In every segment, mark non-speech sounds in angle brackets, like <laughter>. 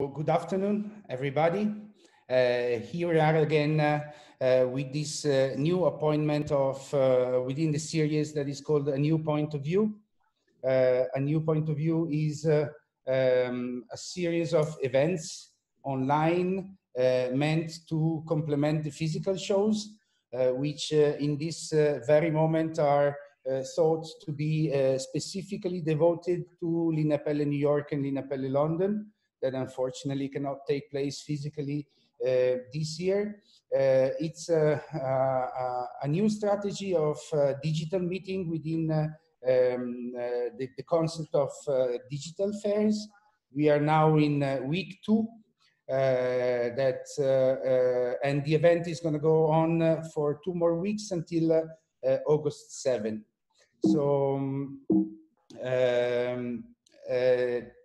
good afternoon, everybody. Uh, here we are again uh, uh, with this uh, new appointment of uh, within the series that is called A New Point of View. Uh, a New Point of View is um, a series of events online meant to complement the physical shows, which in this very moment are thought to be specifically devoted to Lineapelle New York and Lineapelle London that unfortunately cannot take place physically uh, this year. Uh, it's a, a, a, new strategy of uh, digital meeting within um, the, the, concept of digital fairs. We are now in week two uh, that uh, uh, and the event is going to go on for two more weeks until August 7. So um,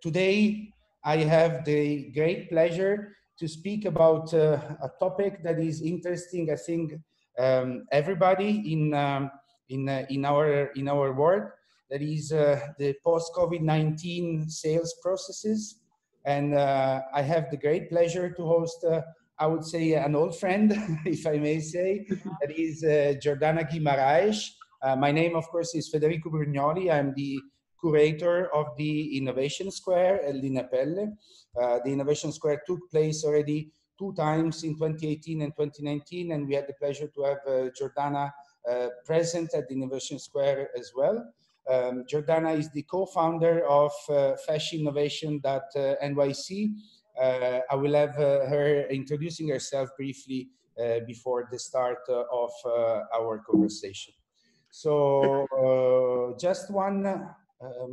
today I have the great pleasure to speak about uh, a topic that is interesting, I think, um, everybody in, um, in, uh, in, our, in our world, that is uh, the post-COVID-19 sales processes. And uh, I have the great pleasure to host, uh, I would say, an old friend, <laughs> if I may say, that is uh, Jordana Guimarães. my name, of course, is Federico Brugnoli. I'm the curator of the Innovation Square at Lineapelle. Uh, the Innovation Square took place already two times in 2018 and 2019, and we had the pleasure to have uh, Jordana uh, present at the Innovation Square as well. Um, Jordana is the co-founder of uh, fashinnovation.nyc. Uh, I will have uh, her introducing herself briefly uh, before the start of our conversation. So just one uh,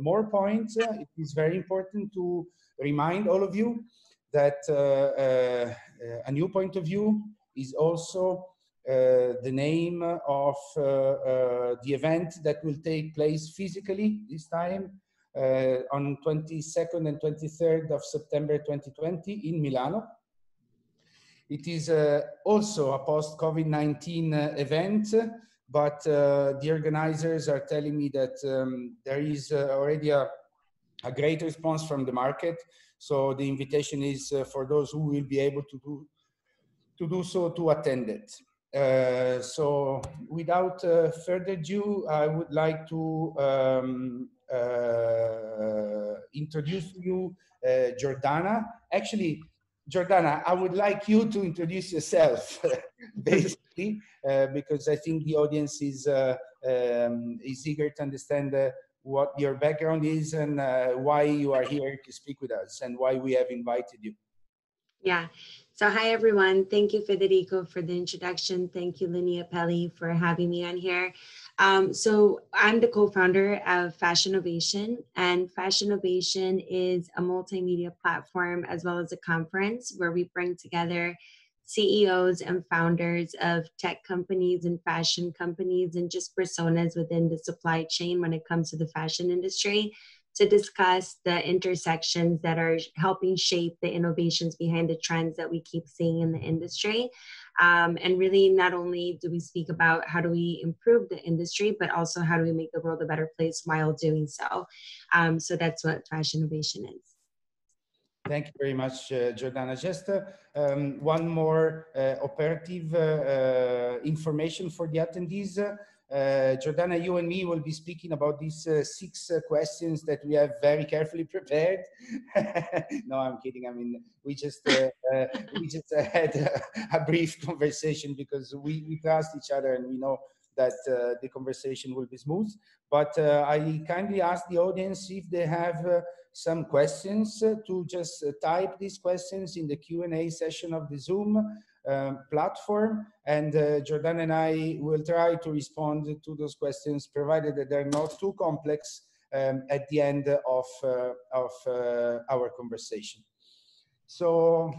more points, uh, it is very important to remind all of you that uh, a new point of view is also the name of the event that will take place physically this time uh, on 22nd and 23rd of September 2020 in Milano. It is uh, also a post-COVID-19 uh, event but uh, the organizers are telling me that um, there is uh, already a, a, great response from the market. So the invitation is uh, for those who will be able to do to do so to attend it. Uh, so without uh, further ado, I would like to um, uh, introduce you Jordana. Actually, Jordana, I would like you to introduce yourself, <laughs> uh, because I think the audience is uh, um, is eager to understand uh, what your background is and why you are here to speak with us and why we have invited you. Yeah. So hi, everyone. Thank you, Federico, for the introduction. Thank you, Lineapelle, for having me on here. Um, so I'm the co-founder of Fashion Fashinnovation, and Fashion Fashinnovation is a multimedia platform as well as a conference where we bring together CEOs and founders of tech companies and fashion companies and just personas within the supply chain when it comes to the fashion industry to discuss the intersections that are helping shape the innovations behind the trends that we keep seeing in the industry. Um, and really, not only do we speak about how do we improve the industry, but also how do we make the world a better place while doing so. Um, so that's what Fashinnovation is. Thank you very much, uh, Jordana. Just uh, um, one more uh, operative uh, uh, information for the attendees. Uh, Jordana, you and me will be speaking about these six questions that we have very carefully prepared. <laughs> no, I'm kidding. I mean, we just we just had a, a, brief conversation because we, we trust each other and we know that the conversation will be smooth. But I kindly ask the audience if they have some questions uh, to just uh, type these questions in the Q&A session of the Zoom um, platform and uh, Jordan and I will try to respond to those questions provided that they're not too complex um, at the end of, uh, of uh, our conversation. So,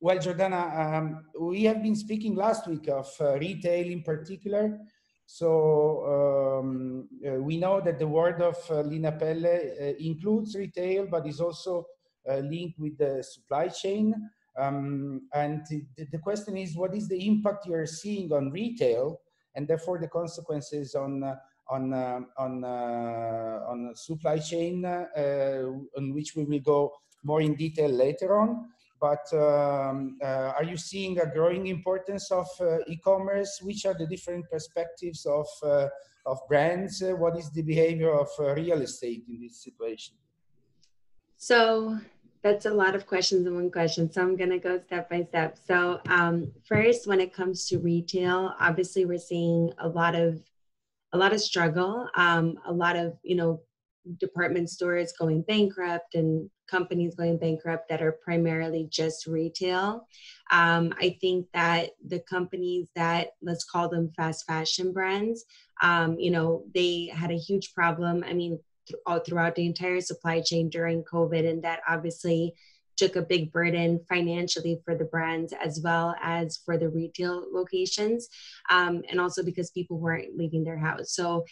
well, Jordana, um, we have been speaking last week of uh, retail in particular, so um, uh, we know that the word of uh, Lineapelle uh, includes retail, but is also uh, linked with the supply chain. Um, and the, the, question is, what is the impact you're seeing on retail, and therefore the consequences on uh, on uh, on on supply chain, on which we will go more in detail later on. But um, uh, are you seeing a growing importance of uh, e-commerce? Which are the different perspectives of uh, of brands? what is the behavior of real estate in this situation? So that's a lot of questions in one question. So I'm going to go step by step. So um, first, when it comes to retail, obviously we're seeing a lot of a lot of struggle, um, a lot of you know department stores going bankrupt and companies going bankrupt that are primarily just retail. Um, I think that the companies that let's call them fast fashion brands, um, you know, they had a huge problem. I mean, th- all throughout the entire supply chain during COVID, and that obviously took a big burden financially for the brands as well as for the retail locations, um, and also because people weren't leaving their house. So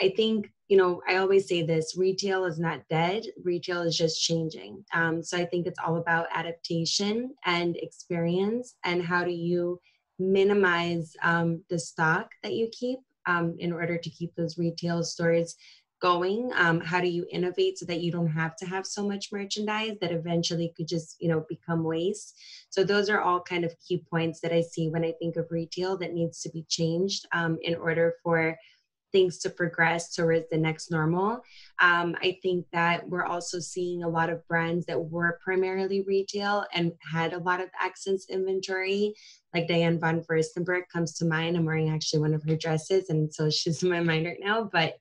I think, you know, I always say this retail is not dead, retail is just changing. Um, so I think it's all about adaptation and experience and how do you minimize um, the stock that you keep um, in order to keep those retail stores going um, how do you innovate so that you don't have to have so much merchandise that eventually could just you know become waste so those are all kind of key points that i see when i think of retail that needs to be changed um, in order for things to progress towards the next normal. Um, I think that we're also seeing a lot of brands that were primarily retail and had a lot of access inventory, like Diane von Furstenberg comes to mind. I'm wearing actually one of her dresses, and so she's <laughs> in my mind right now. But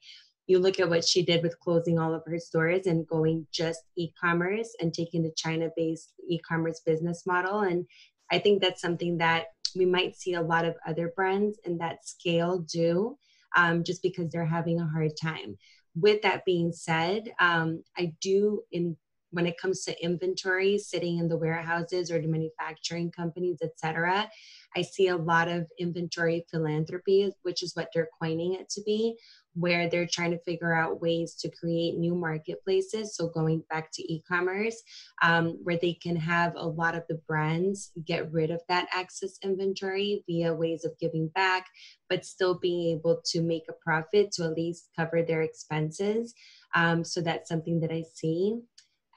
you look at what she did with closing all of her stores and going just e-commerce and taking the China-based e-commerce business model. And I think that's something that we might see a lot of other brands in that scale do um, just because they're having a hard time. With that being said, um, I do in when it comes to inventory sitting in the warehouses or the manufacturing companies, et cetera, I see a lot of inventory philanthropy, which is what they're coining it to be, where they're trying to figure out ways to create new marketplaces. So, going back to e commerce, um, where they can have a lot of the brands get rid of that excess inventory via ways of giving back, but still being able to make a profit to at least cover their expenses. Um, so, that's something that I see.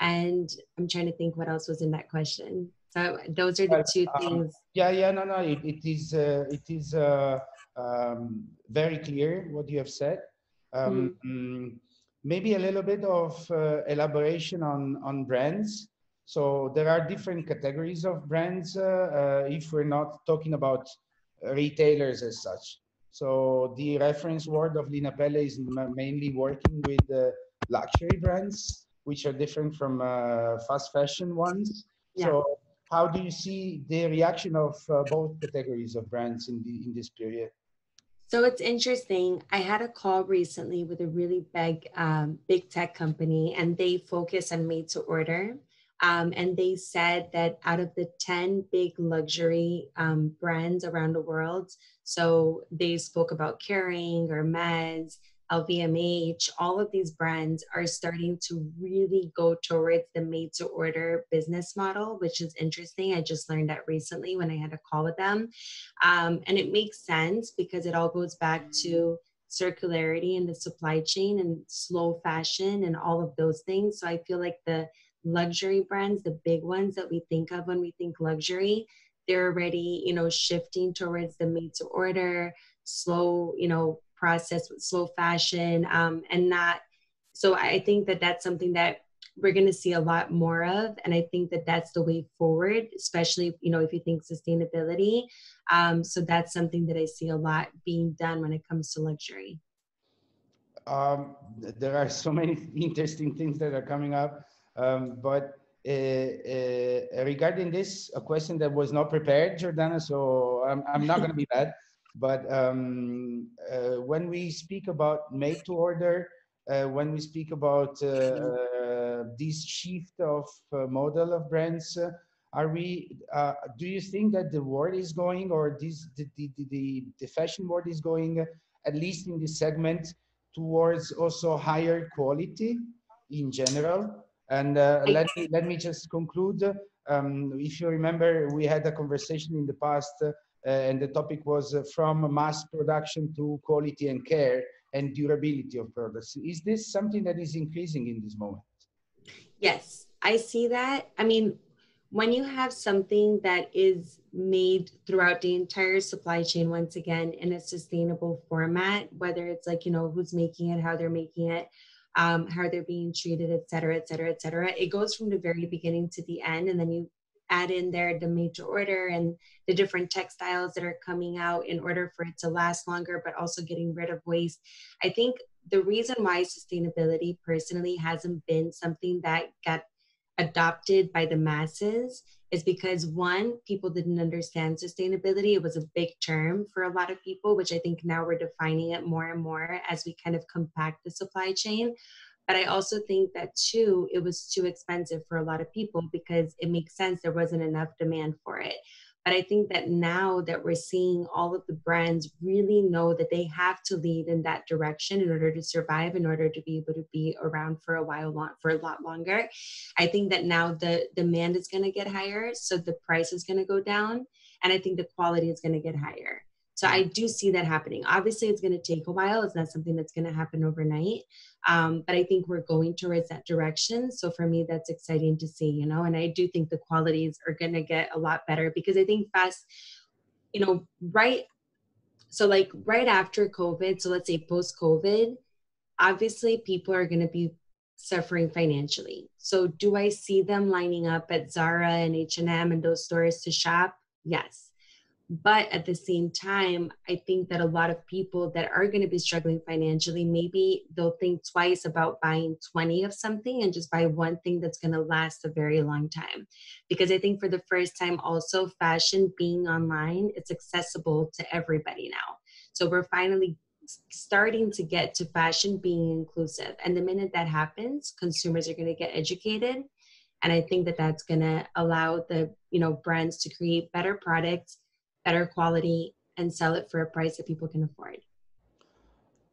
And I'm trying to think what else was in that question. So, those are the two um, things. Yeah, yeah, no, no, it, it is, uh, it is. Uh um, very clear what you have said. Um, mm. Maybe a little bit of uh, elaboration on, on brands. So there are different categories of brands uh, uh, if we're not talking about retailers as such. So the reference word of Lineapelle is mainly working with luxury brands, which are different from uh, fast fashion ones. Yeah. So how do you see the reaction of uh, both categories of brands in, the, in this period? So it's interesting. I had a call recently with a really big, um, big tech company, and they focus on made to order. Um, and they said that out of the 10 big luxury um, brands around the world, so they spoke about Kering or Mez, LVMH, all of these brands are starting to really go towards the made to order business model, which is interesting. I just learned that recently when I had a call with them. Um, and it makes sense because it all goes back to circularity in the supply chain and slow fashion and all of those things. So I feel like the luxury brands, the big ones that we think of when we think luxury, they're already, you know, shifting towards the made to order, slow, you know, process with slow fashion um, and not so i think that that's something that we're going to see a lot more of and i think that that's the way forward especially you know if you think sustainability um, so that's something that i see a lot being done when it comes to luxury. Um, there are so many <laughs> interesting things that are coming up um, but uh, uh, regarding this a question that was not prepared jordana so i'm, I'm not going to be bad but um, uh, when we speak about made to order, uh, when we speak about uh, uh this shift of uh, model of brands, uh, are we? do you think that the world is going, or this the the, the, the fashion world is going, at least in this segment, towards also higher quality in general? And let me let me just conclude. Um, if you remember, we had a conversation in the past uh, and the topic was uh, from mass production to quality and care and durability of products. Is this something that is increasing in this moment? Yes, I see that. I mean, when you have something that is made throughout the entire supply chain, once again, in a sustainable format, whether it's like, you know, who's making it, how they're making it, um, how they're being treated, et cetera, et cetera, et cetera. It goes from the very beginning to the end, and then you add in there the major order and the different textiles that are coming out in order for it to last longer, but also getting rid of waste. I think the reason why sustainability personally hasn't been something that got adopted by the masses is because one, people didn't understand sustainability. It was a big term for a lot of people, which I think now we're defining it more and more as we kind of compact the supply chain. But I also think that too, it was too expensive for a lot of people because it makes sense there wasn't enough demand for it. But I think that now that we're seeing all of the brands really know that they have to lead in that direction in order to survive, in order to be able to be around for a while, long, for a lot longer. I think that now the demand is going to get higher, so the price is going to go down, and I think the quality is going to get higher. So I do see that happening. Obviously, it's going to take a while. It's not something that's going to happen overnight. Um, but I think we're going towards that direction. So for me, that's exciting to see, you know, and I do think the qualities are going to get a lot better because I think fast, you know, right. So like right after COVID, so let's say post COVID, obviously people are going to be suffering financially. So do I see them lining up at Zara and H&M and those stores to shop? Yes but at the same time i think that a lot of people that are going to be struggling financially maybe they'll think twice about buying 20 of something and just buy one thing that's going to last a very long time. Because i think for the first time also fashion being online it's accessible to everybody now. So we're finally starting to get to fashion being inclusive. And the minute that happens consumers are going to get educated. And i think that that's going to allow the you know brands to create better products better quality and sell it for a price that people can afford.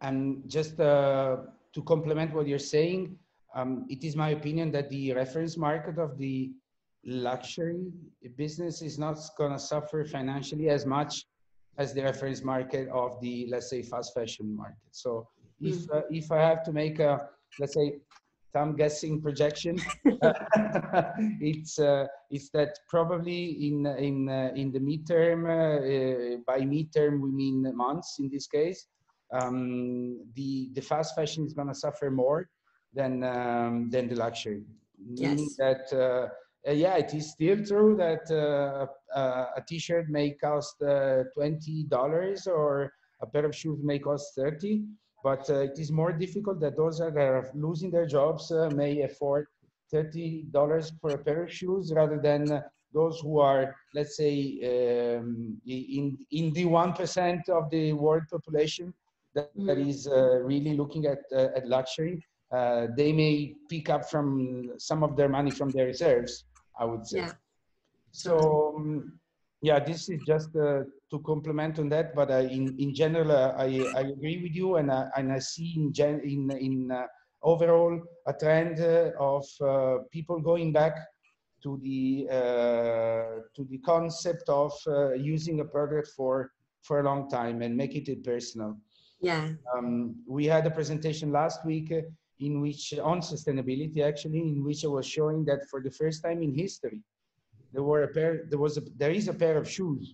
And just uh, to complement what you're saying, um, it is my opinion that the reference market of the luxury business is not going to suffer financially as much as the reference market of the, let's say, fast fashion market. So if, mm. uh, if I have to make a, let's say, some guessing projection. <laughs> <laughs> it's uh, it's that probably in in uh, in the midterm, uh, by midterm we mean months in this case. Um, the the fast fashion is going to suffer more than um, than the luxury. Meaning yes. that uh, uh, yeah, it is still true that uh, a t-shirt may cost twenty dollars or a pair of shoes may cost thirty but uh, it is more difficult that those that are losing their jobs uh, may afford $30 for a pair of shoes rather than uh, those who are, let's say, um, in, in the 1% of the world population that, that mm. uh, really looking at, uh, at luxury. Uh, they may pick up from some of their money from their reserves, I would say. Yeah. So, um, yeah, this is just uh, to complement on that, but uh, in in general, uh, I I agree with you, and I, and I see in gen in in overall a trend of people going back to the to the concept of using a product for for a long time and make it personal. Yeah. Um, we had a presentation last week in which on sustainability actually in which I was showing that for the first time in history there were a pair there was a there is a pair of shoes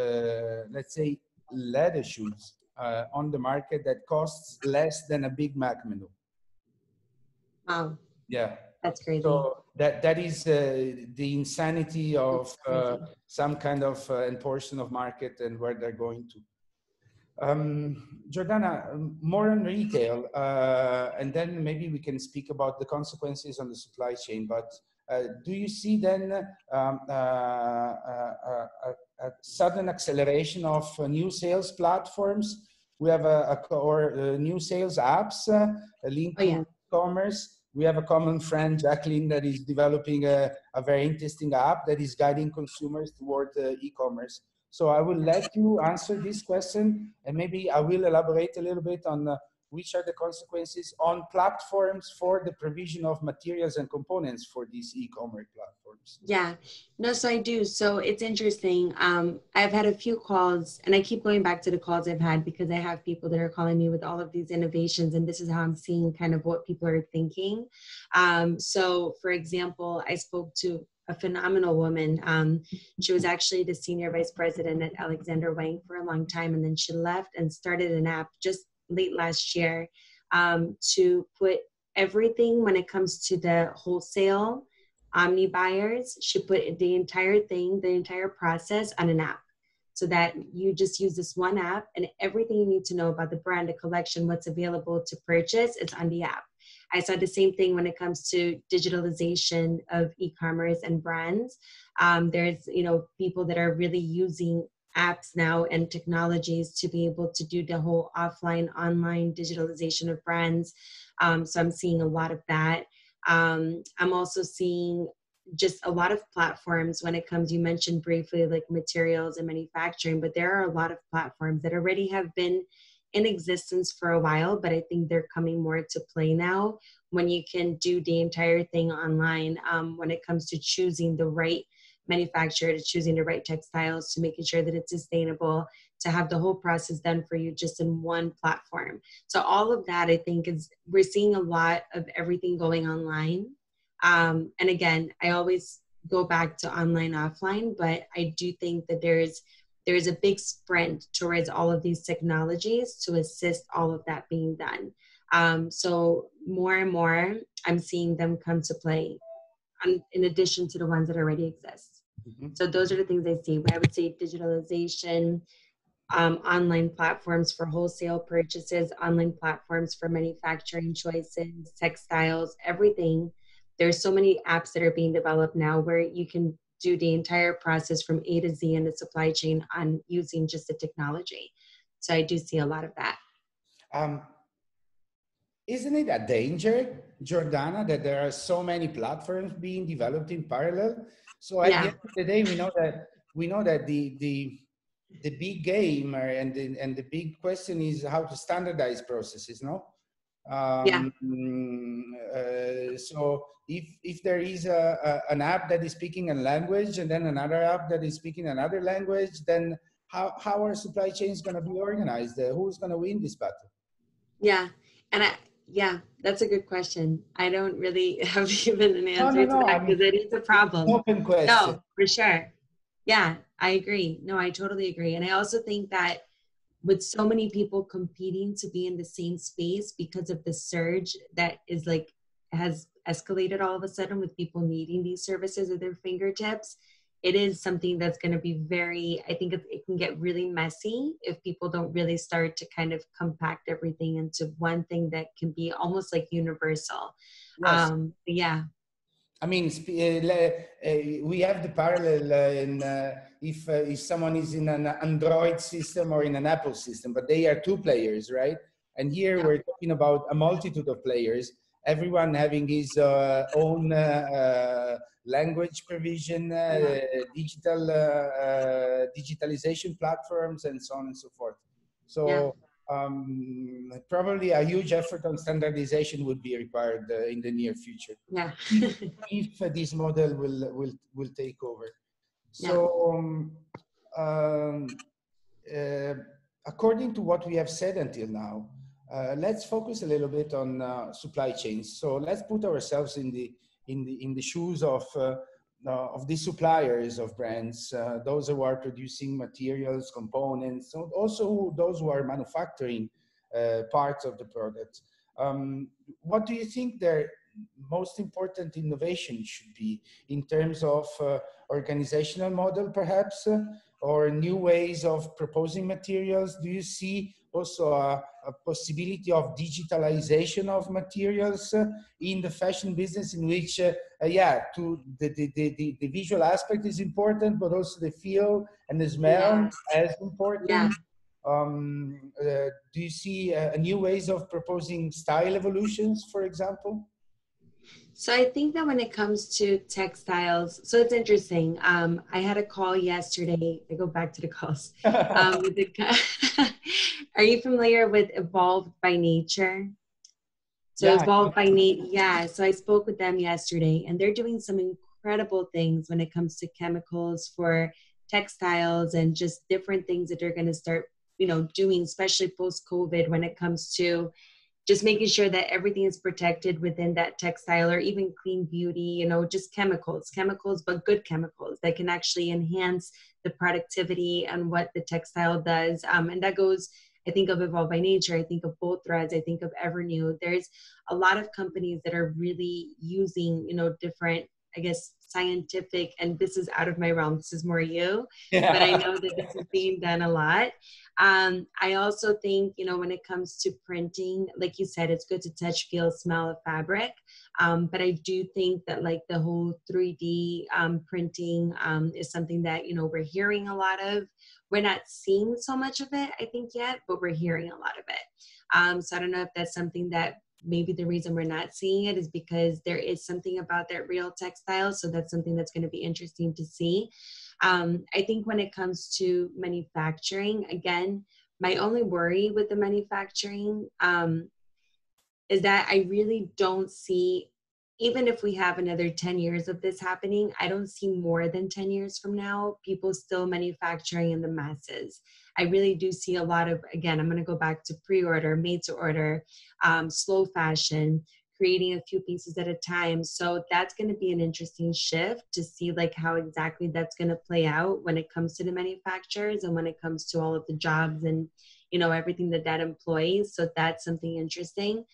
uh, let's say leather shoes uh, on the market that costs less than a big mac menu. Wow. Yeah. That's crazy. So that that is uh, the insanity of uh, some kind of uh, portion of market and where they're going to. Um, Jordana, more on retail, uh, and then maybe we can speak about the consequences on the supply chain. But do you see then um, uh, uh, a, a, sudden acceleration of new sales platforms? We have a, a or new sales apps linked oh, yeah. to commerce. We have a common friend, Jacqueline, that is developing a, a very interesting app that is guiding consumers toward e-commerce. So I will let you answer this question, and maybe I will elaborate a little bit on uh, which are the consequences on platforms for the provision of materials and components for these e-commerce platforms? Yeah, no, so I do. So it's interesting. Um, I've had a few calls, and I keep going back to the calls I've had because I have people that are calling me with all of these innovations, and this is how I'm seeing kind of what people are thinking. Um, so, for example, I spoke to a phenomenal woman. Um, she was actually the senior vice president at Alexander Wang for a long time, and then she left and started an app just late last year um, to put everything when it comes to the wholesale omni buyers. She put the entire thing, the entire process on an app so that you just use this one app and everything you need to know about the brand, the collection, what's available to purchase, is on the app. I saw the same thing when it comes to digitalization of e-commerce and brands. Um, there's you know people that are really using apps now and technologies to be able to do the whole offline online digitalization of brands. Um, so i'm seeing a lot of that. Um, i'm also seeing just a lot of platforms when it comes you mentioned briefly like materials and manufacturing but there are a lot of platforms that already have been in existence for a while but i think they're coming more to play now when you can do the entire thing online um, when it comes to choosing the right manufacturer to choosing the right textiles to making sure that it's sustainable to have the whole process done for you just in one platform. So all of that i think is we're seeing a lot of everything going online. Um, and again i always go back to online offline but i do think that there's there's a big sprint towards all of these technologies to assist all of that being done. Um, so more and more i'm seeing them come to play in addition to the ones that already exist. Mm-hmm. So those are the things I see. I would say digitalization, um, online platforms for wholesale purchases, online platforms for manufacturing choices, textiles, everything. There's so many apps that are being developed now where you can do the entire process from A to Z in the supply chain on using just the technology. So I do see a lot of that. Um, isn't it a danger, Jordana, that there are so many platforms being developed in parallel? So at yeah. the end of the day, we know that we know that the the the big game and the, and the big question is how to standardize processes, no? Um, yeah. Uh, so if if there is a, a, an app that is speaking a language and then another app that is speaking another language, then how how are supply chains going to be organized? Uh, who's going to win this battle? Yeah, and I yeah, that's a good question. I don't really <laughs> have even an answer no, no, to that because it is a problem. Open question. No, for sure. Yeah, I agree. No, I totally agree. And I also think that with so many people competing to be in the same space because of the surge that is like has escalated all of a sudden with people needing these services at their fingertips it is something that's going to be very i think it, it, can get really messy if people don't really start to kind of compact everything into one thing that can be almost like universal yes. um yeah I mean, uh, uh, we have the parallel uh, in if if someone is in an Android system or in an Apple system, but they are two players, right? And here yeah. we're talking about a multitude of players, everyone having his own language provision, uh, digital uh, uh, digitalization platforms, and so on and so forth. So. Yeah. Um, probably a huge effort on standardization would be required uh, in the near future. Yeah. <laughs> if, if uh, this model will will will take over. So, um, um, uh, according to what we have said until now, let's focus a little bit on supply chains. So let's put ourselves in the in the in the shoes of uh, uh, of the suppliers of brands, uh, those who are producing materials, components, also those who are manufacturing parts of the product. Um, what do you think their most important innovation should be in terms of organizational model perhaps or new ways of proposing materials do you see also a, a possibility of digitalization of materials uh, in the fashion business in which uh, uh, yeah to the, the, the, the, visual aspect is important but also the feel and the smell yeah. as important yeah. um, do you see new ways of proposing style evolutions for example So I think that when it comes to textiles, so it's interesting. Um, I had a call yesterday. I go back to the calls. <laughs> Um, the, <laughs> are you familiar with Evolved by Nature? So yeah. Evolved by Nature, yeah. So I spoke with them yesterday, and they're doing some incredible things when it comes to chemicals for textiles and just different things that they're going to start, you know, doing, especially post COVID, when it comes to just making sure that everything is protected within that textile or even clean beauty you know just chemicals chemicals but good chemicals that can actually enhance the productivity and what the textile does. Um, and that goes i think of evolve by nature i think of Bolt Threads i think of Evrnu. There's a lot of companies that are really using you know different I guess, scientific, and this is out of my realm. This is more you, yeah. but I know that this is being done a lot. Um, I also think, you know, when it comes to printing, like you said, it's good to touch, feel, smell of fabric. Um, but I do think that like the whole 3D um, printing um, is something that, you know, we're hearing a lot of. We're not seeing so much of it, I think, yet, but we're hearing a lot of it. Um, so I don't know if that's something that maybe the reason we're not seeing it is because there is something about that real textile. So that's something that's going to be interesting to see. Um, I think when it comes to manufacturing, again, my only worry with the manufacturing um, is that I really don't see, even if we have another 10 years of this happening, I don't see more than 10 years from now, people still manufacturing in the masses. I really do see a lot of, again, I'm going to go back to pre order, made to order, um, slow fashion, creating a few pieces at a time. So that's going to be an interesting shift to see like how exactly that's going to play out when it comes to the manufacturers and when it comes to all of the jobs and you know everything that that employs. So that's something interesting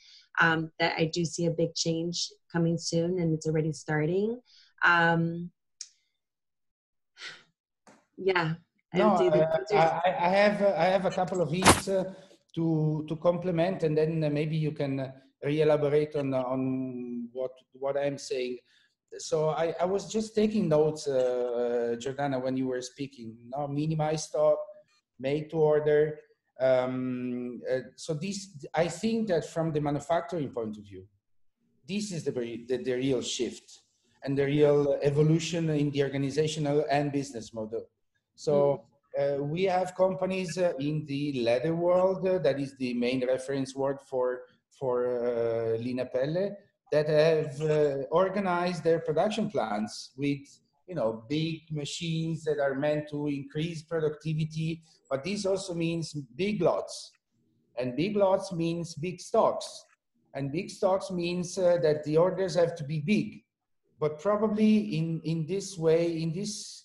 um, that I do see a big change coming soon, and it's already starting. Um, <sighs> yeah, no, uh, I, I, have uh, I have a couple of hints uh, to to complement, and then uh, maybe you can uh, re-elaborate on on what what I'm saying. So I, I was just taking notes, uh, Jordana, when you were speaking. Now, minimize stock, made to order. Um, so this, I think that from the manufacturing point of view, this is the, the, the real shift and the real evolution in the organizational and business model so uh, we have companies uh, in the leather world uh, that is the main reference word for for uh, Lineapelle that have uh, organized their production plants with you know big machines that are meant to increase productivity but this also means big lots. And big lots means big stocks. And big stocks means uh, that the orders have to be big. But probably in in this way in this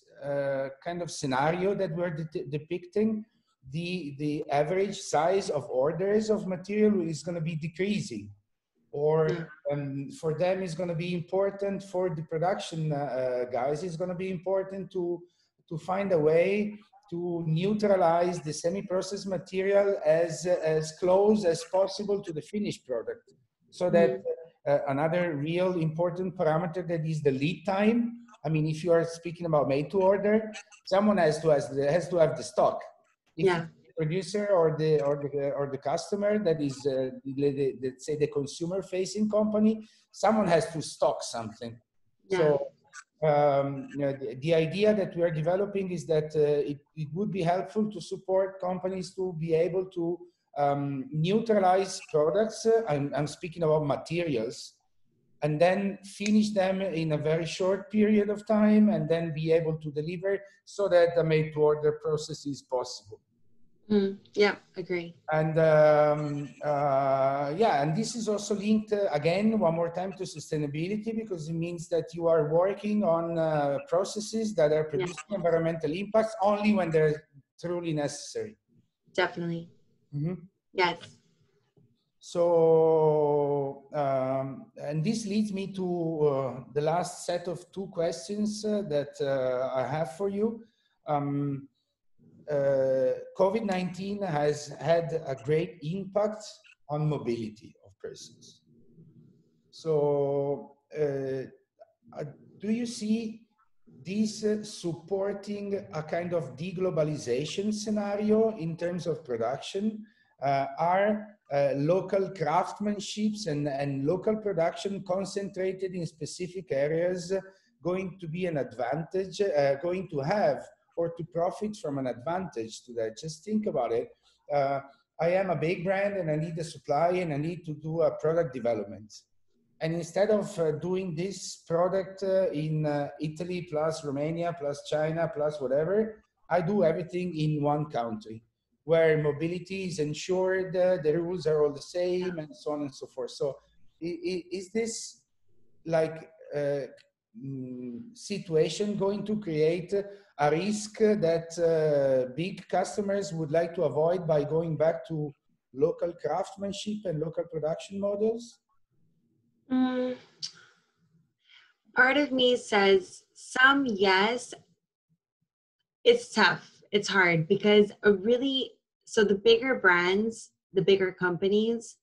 kind of scenario that we're de depicting, the, the average size of orders of material is going to be decreasing. Or um, for them is going to be important for the production uh, uh guys, it's going to be important to, to find a way to neutralize the semi-processed material as, as close as possible to the finished product. So that mm-hmm. uh, another real important parameter that is the lead time I mean, if you are speaking about made to order, someone has to has, has to have the stock. If yeah. the producer or the or the or the customer that is uh, the, the, say the consumer facing company, someone has to stock something. Yeah. So um, you know, the, the, idea that we are developing is that uh, it, it would be helpful to support companies to be able to um, neutralize products. Uh, I'm, I'm speaking about materials and then finish them in a very short period of time and then be able to deliver so that the made to order process is possible. Mm, yeah, agree. And um, uh, yeah, and this is also linked uh, again one more time to sustainability because it means that you are working on uh, processes that are producing yeah. environmental impacts only when they're truly necessary. Definitely. Mm-hmm. Yes. So, um, and this leads me to uh, the last set of two questions uh, that uh, I have for you. Um, uh, COVID-19 has had a great impact on mobility of persons. So, uh, uh, do you see this supporting a kind of deglobalization scenario in terms of production? are uh, local craftsmanships and, and local production concentrated in specific areas going to be an advantage, uh, going to have or to profit from an advantage to that. Just think about it. Uh, I am a big brand and I need a supply and I need to do a product development. And instead of uh, doing this product uh, in uh, Italy plus Romania plus China plus whatever, I do everything in one country where mobility is ensured, uh, the rules are all the same, and so on and so forth. So, is this like uh, mm, situation going to create a risk that uh, big customers would like to avoid by going back to local craftsmanship and local production models? Mm, part of me says some yes. It's tough. It's hard because a really so the bigger brands, the bigger companies,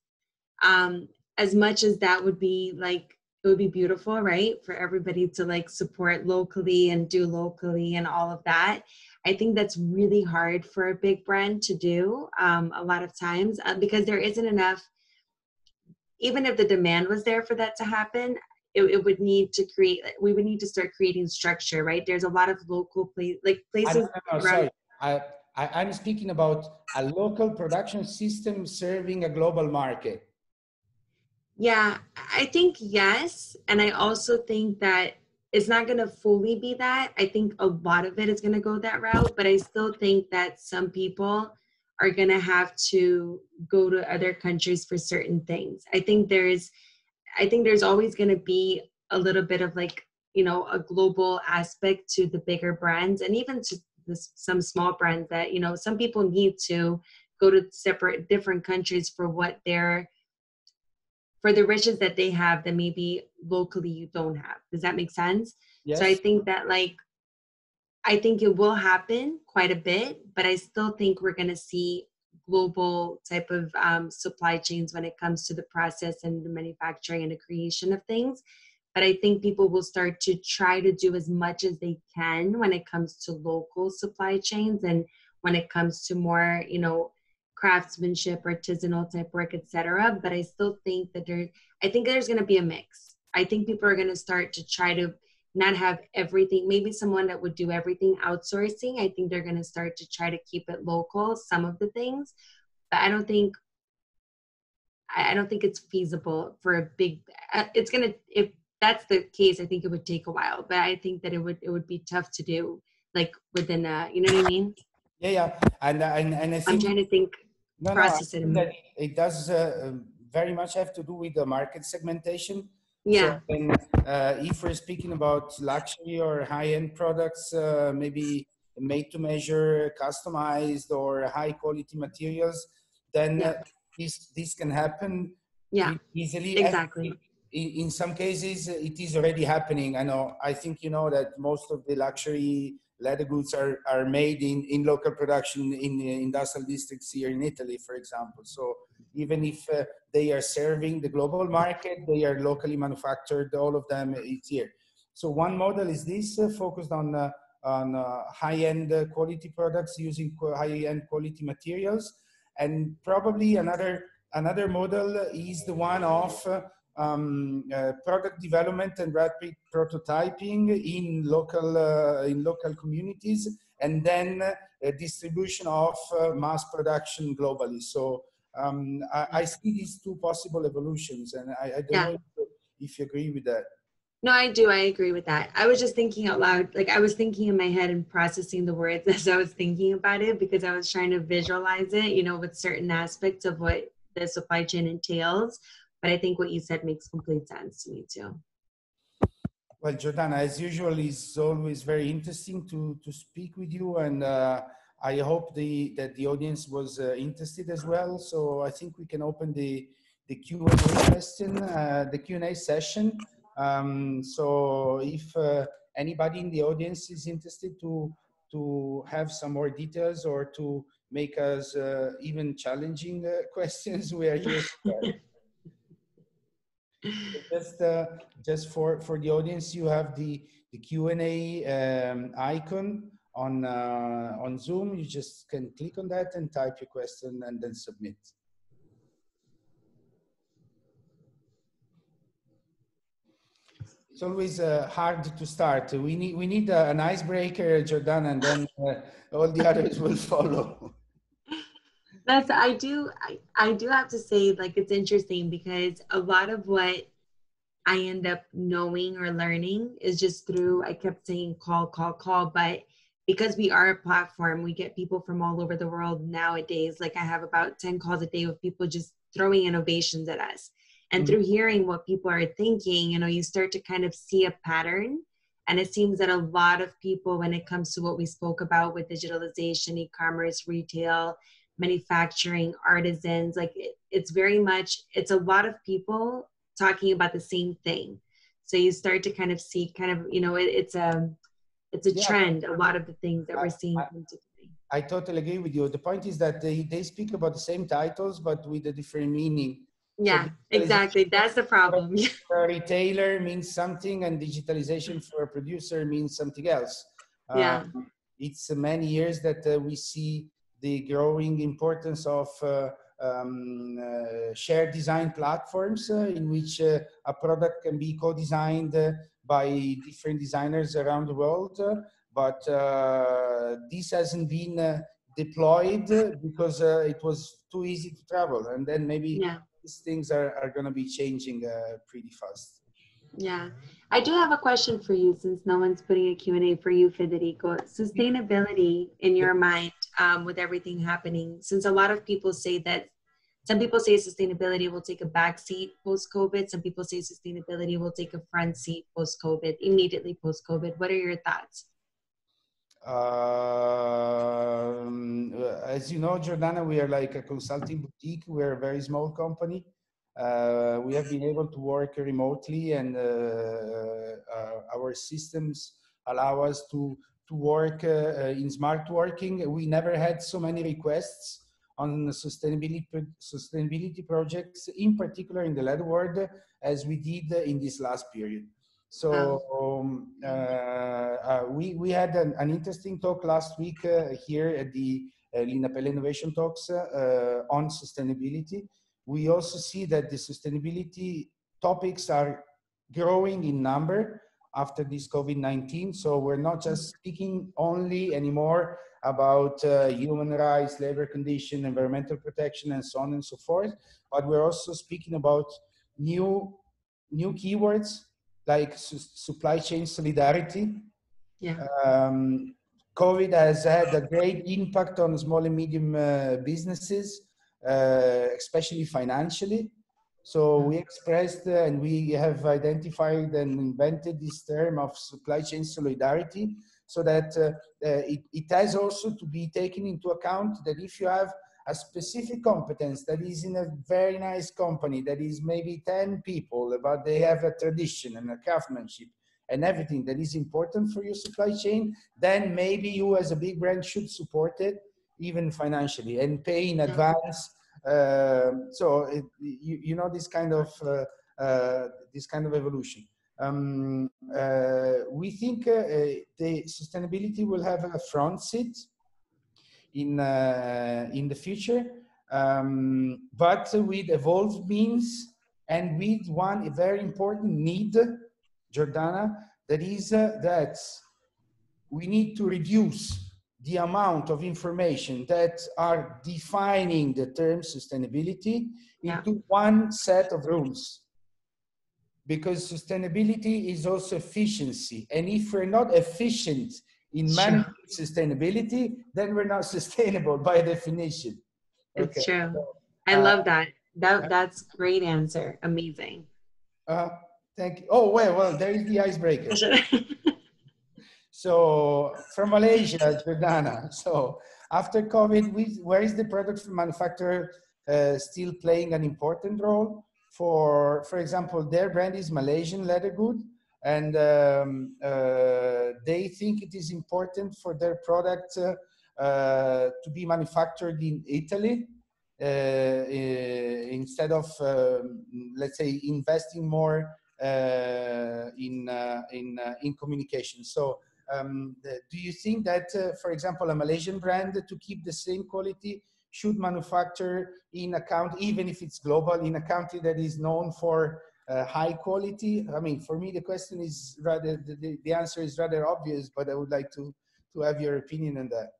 um, as much as that would be like it would be beautiful, right? For everybody to like support locally and do locally and all of that. I think that's really hard for a big brand to do um, a lot of times uh, because there isn't enough, even if the demand was there for that to happen, it, it, would need to create, we would need to start creating structure, right? There's a lot of local place, like places. I, sorry. I, I, I'm speaking about a local production system serving a global market yeah, I think yes. And I also think that it's not going to fully be that. I think a lot of it is going to go that route, but I still think that some people are going to have to go to other countries for certain things. I think there's I think there's always going to be a little bit of like, you know, a global aspect to the bigger brands and even to this, some small brands that, you know, some people need to go to separate different countries for what they're for the riches that they have that maybe locally you don't have. Does that make sense? Yes. So I think that like I think it will happen quite a bit, but I still think we're going to see global type of um, supply chains when it comes to the process and the manufacturing and the creation of things. But I think people will start to try to do as much as they can when it comes to local supply chains and when it comes to more, you know, craftsmanship, artisanal type work, etc. But I still think that there, I think there's going to be a mix. I think people are going to start to try to not have everything. Maybe someone that would do everything outsourcing. I think they're going to start to try to keep it local. Some of the things, but I don't think. I don't think it's feasible for a big. Uh, it's gonna if that's the case. I think it would take a while, but I think that it would it would be tough to do like within a. You know what I mean? Yeah, yeah, and and and I think, I'm trying to think no, process no, it. it does uh, um, very much have to do with the market segmentation. Yeah. So uh, if we're speaking about luxury or high-end products, uh, maybe made to measure, customized, or high quality materials, then yeah. Uh, this this can happen yeah. easily. Exactly. In, in some cases, it is already happening. I know. I think you know that most of the luxury leather goods are, are made in, in local production in industrial districts here in Italy, for example. So even if uh, they are serving the global market, they are locally manufactured, all of them is here. So one model is this, uh, focused on, uh, on uh, high-end uh, quality products using high-end quality materials. And probably another, another model is the one of uh, um, uh, product development and rapid prototyping in local uh, in local communities, and then uh, distribution of uh, mass production globally. So um, I, I, see these two possible evolutions, and I, I don't yeah. know if, if you agree with that. No, I do. I agree with that. I was just thinking out loud. Like I was thinking in my head and processing the words <laughs> as I was thinking about it because I was trying to visualize it, you know, with certain aspects of what the supply chain entails. But I think what you said makes complete sense to me too. Well, Jordana, as usual, it's always very interesting to, to speak with you. And uh, I hope the, that the audience was uh, interested as well. So I think we can open the, the Q&A question, uh, the Q&A session. Um, so if uh, anybody in the audience is interested to, to have some more details or to make us uh, even challenging uh, <laughs> questions, we are here. <laughs> just uh, just for for the audience you have the the q&a um, icon on uh, on zoom. You just can click on that and type your question and then submit. It's always uh, hard to start. We need we need uh, an icebreaker jordan and then uh, all the others <laughs> will follow. That's I do I, I do have to say like it's interesting because a lot of what I end up knowing or learning is just through I kept saying call call call. But because we are a platform we get people from all over the world nowadays. Like I have about 10 calls a day with people just throwing innovations at us. And mm-hmm. through hearing what people are thinking you know you start to kind of see a pattern. And it seems that a lot of people when it comes to what we spoke about with digitalization e-commerce retail manufacturing artisans like it, it's very much it's a lot of people talking about the same thing. So you start to kind of see kind of you know it, it's a it's a yeah. trend a lot of the things that I, we're seeing I, I totally agree with you. The point is that they, they speak about the same titles but with a different meaning. Yeah so exactly. That's the problem. For <laughs> a retailer means something and digitalization for a producer means something else. Yeah. Um, it's many years that uh, we see the growing importance of uh, um, uh, shared design platforms uh, in which uh, a product can be co-designed uh, by different designers around the world. but this hasn't been deployed because it was too easy to travel. And then maybe yeah. these things are, are going to be changing pretty fast. Yeah. I do have a question for you since no one's putting a Q&A for you, Federico. Sustainability in your mind um, with everything happening, since a lot of people say that some people say sustainability will take a back seat post-COVID. Some people say sustainability will take a front seat post-COVID, immediately post-COVID. What are your thoughts? Um, as you know, Jordana, we are like a consulting boutique. We're a very small company. Uh, we have been able to work remotely and uh, uh, our systems allow us to, to work in smart working. We never had so many requests on sustainability, sustainability projects, in particular in the leather world, as we did in this last period. So um, uh, uh, we, we had an, an, interesting talk last week uh, here at the uh, Lineapelle Innovation Talks on sustainability we also see that the sustainability topics are growing in number after this COVID-19. So we're not just speaking only anymore about uh, human rights, labor condition, environmental protection, and so on and so forth, but we're also speaking about new, new keywords like su supply chain solidarity. Yeah. Um, COVID has had a great impact on small and medium uh, businesses uh, especially financially. So we expressed uh, and we have identified and invented this term of supply chain solidarity so that uh, it, it has also to be taken into account that if you have a specific competence that is in a very nice company that is maybe 10 people but they have a tradition and a craftsmanship and everything that is important for your supply chain then maybe you as a big brand should support it even financially and pay in advance. Uh, so it, you, you know this kind of uh, uh, this kind of evolution. Um, uh, we think the sustainability will have a front seat in in the future, um, but with evolved means and with one very important need, Jordana, that is that we need to reduce the amount of information that are defining the term sustainability yeah. into one set of rules. Because sustainability is also efficiency. And if we're not efficient in managing sure. sustainability, then we're not <laughs> sustainable by definition. Okay. It's true. I uh, love that. That that's great answer. Amazing. Uh, thank you. Oh well, well, there is the icebreaker. <laughs> So from Malaysia, Jordana. So after COVID, we, where is the product manufacturer uh, still playing an important role? For, for example, their brand is Malaysian Leather Good, and um, uh, they think it is important for their product uh, uh to be manufactured in Italy uh, instead of, um, let's say, investing more uh, in in in communication. So um, do you think that, uh, for example, a Malaysian brand to keep the same quality should manufacture in a country, even if it's global, in a country that is known for uh, high quality? I mean, for me, the question is rather, the, the answer is rather obvious, but I would like to, to have your opinion on that.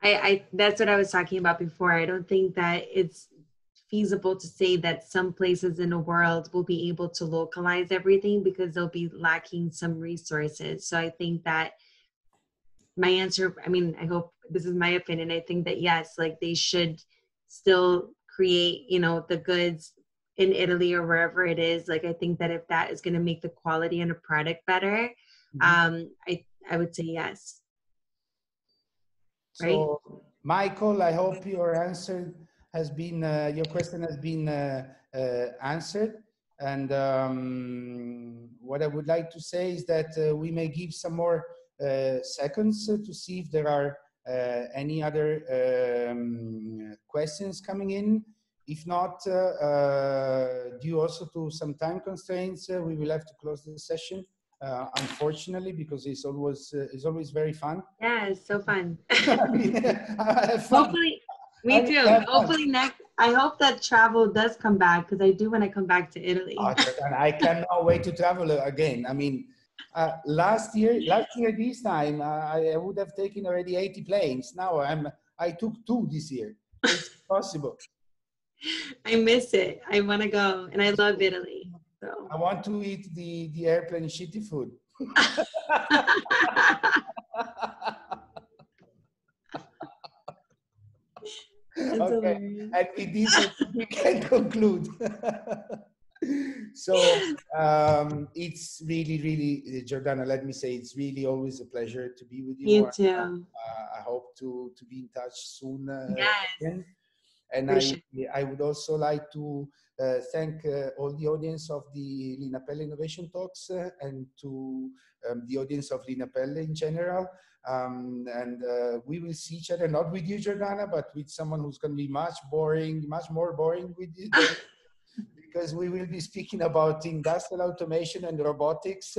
I, I that's what I was talking about before. I don't think that it's feasible to say that some places in the world will be able to localize everything because they'll be lacking some resources. So I think that my answer, I mean, I hope this is my opinion. I think that yes, like they should still create, you know, the goods in Italy or wherever it is. Like I think that if that is going to make the quality and a product better, mm-hmm. um, I I would say yes. Right? So, Michael, I hope your answer has been uh, your question has been uh, uh, answered. And um, what I would like to say is that uh, we may give some more uh, seconds to see if there are uh, any other um, questions coming in. If not, due also to some time constraints, we will have to close the session. Uh, unfortunately, because it's always uh, it's always very fun. Yeah, it's so fun. <laughs> <laughs> Hopefully, me too. Hopefully next. I hope that travel does come back because I do when I come back to Italy. And I cannot wait to travel again. I mean, uh, last year, last year this time, uh, I, I would have taken already 80 planes. Now I'm I took two this year. It's possible. <laughs> I miss it. I want to go, and I love Italy. So I want to eat the the airplane shitty food. <laughs> <laughs> <laughs> okay, and with this we can <laughs> conclude. <laughs> so um, it's really, really, Jordana. Let me say, it's really always a pleasure to be with you. You too. Uh, I hope to to be in touch soon. Uh, yes. Again. And I, I would also like to uh, thank uh, all the audience of the Lineapelle Innovation Talks uh, and to um, the audience of Lineapelle in general. Um, and uh, we will see each other, not with you, Jordana, but with someone who's going to be much boring, much more boring with you. <laughs> because we will be speaking about industrial automation and robotics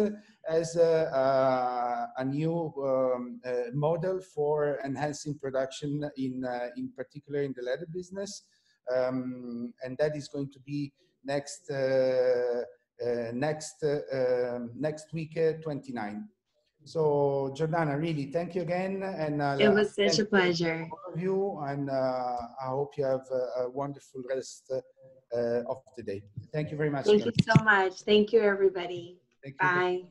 as a, a, a new um, uh, model for enhancing production in, uh, in particular in the leather business um, and that is going to be next uh, uh, next uh, um, next week 29 so Jordana, really, thank you again. And uh, it was such a pleasure. All of you, and uh, I hope you have a, a wonderful rest uh, of the day. Thank you very much. Thank again. you so much. Thank you, everybody. Thank you. Bye.